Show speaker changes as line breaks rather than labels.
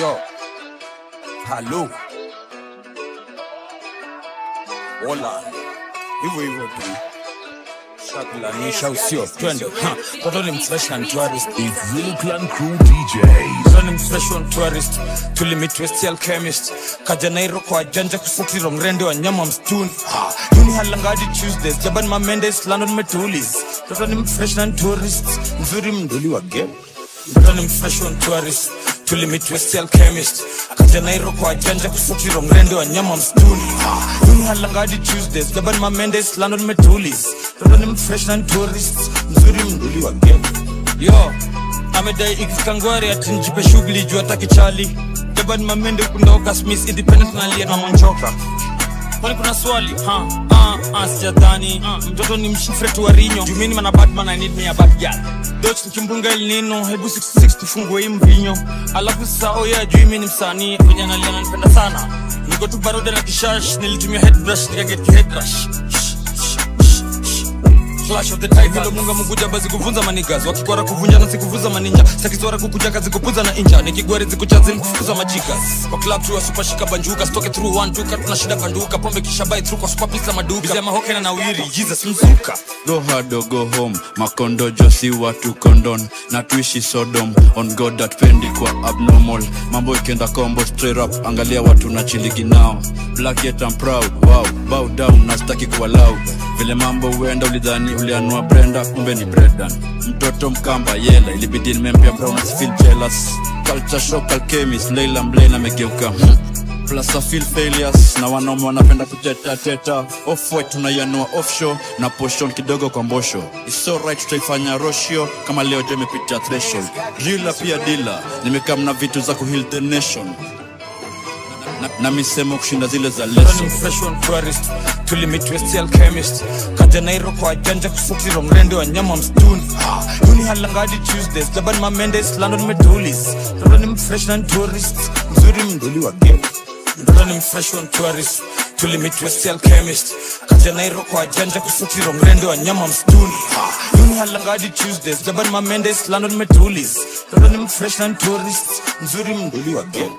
Yo, halo, hola, hivyo hivyo tu, shakulanisha usio twende. Ha, Toto ni mfresh and tourist,
Clan Crew DJs.
Toto ni mfresh and tourist, tulimit West Alchemist, kaja Nairo kwa janja kusatiro mrende wa nyama mstuni. Yuni halangadi Tuesdays, Jaban Mamendes, London Metulis. Kwa ni mfresh and tourist, mzuri mduli wa game. Kwa ni mfresh and tourist, tulimit West Alchemist, kaja Nairo kwa janja kusatiro mrende wa nyama msituni. Ha, Yuni halangadi Tuesdays, Jaban Mamendes, London Metulis. Toto ni mfresh na tourist, mzuri mnduli wa game. Yo, amedai ikikangwari ati njipe shughuli juu ataki chali jaban mamende kundoka smith independent nalia na monchoka kwani kuna swali? Ha ha ha sijadhani. Mtoto ni mshifretu wa rinyo. Jumini mana batman i need me a bad girl. Doch nikimbunga el nino hebu 66 tufungue hii mvinyo. Alafu sao ya juu mi ni msanii. Venye nalia nanipenda sana. Niko tu baroda na kishash. Nilitumia headbrush nikaget headrush Clash of the Tiger Munga mungu jamba kuvunza manigas Wakikwara kuvunja na sikuvunza maninja Sakiswara kukuja kazi kupuza na inja. Nikigwari zikuchazi mkufuza majigas Kwa club tu wa super shika banjuka. Stoke through one duka Tuna tunashida kanduka. Pombe kisha buy through kwa super pizza maduka. Bizia mahoke na nawiri Jesus mzuka.
Go hard or go home makondo josi watu kondon. Na tuishi sodom on god that pendi kwa abnormal. Mambo ikenda combo straight up angalia watu na chiligi nao. Black yet I'm proud wow bow down na staki kuwa loud vile mambo huenda ulidhani ulianua brenda kumbe ni bredan mtoto mkamba yela ilibidi nimempia brown feel jealous. Culture shock alchemist leila mblane amegeuka. Hmm. Plus I feel failures na wanaume wanapenda kuteta teta. Off white tunaianua offshore na poshon kidogo kwa mbosho. It's so right tutaifanya roshio kama leo je imepitia threshold. Driller pia dila nimekam na vitu za kuheal the nation na, misemo kushinda zile za
Kaja Nairo kwa janja wa nyama msituni Ah, Yuni halangadi Tuesdays Mamendes, medulis. Ni mfresh na tourist Mzuri wa game ni mfresh tourist Kaja Nairo kwa janja wa nyama msituni Ah, Yuni halangadi Tuesdays Mamendes, medulis. Ni mfresh na tourist Mzuri wa game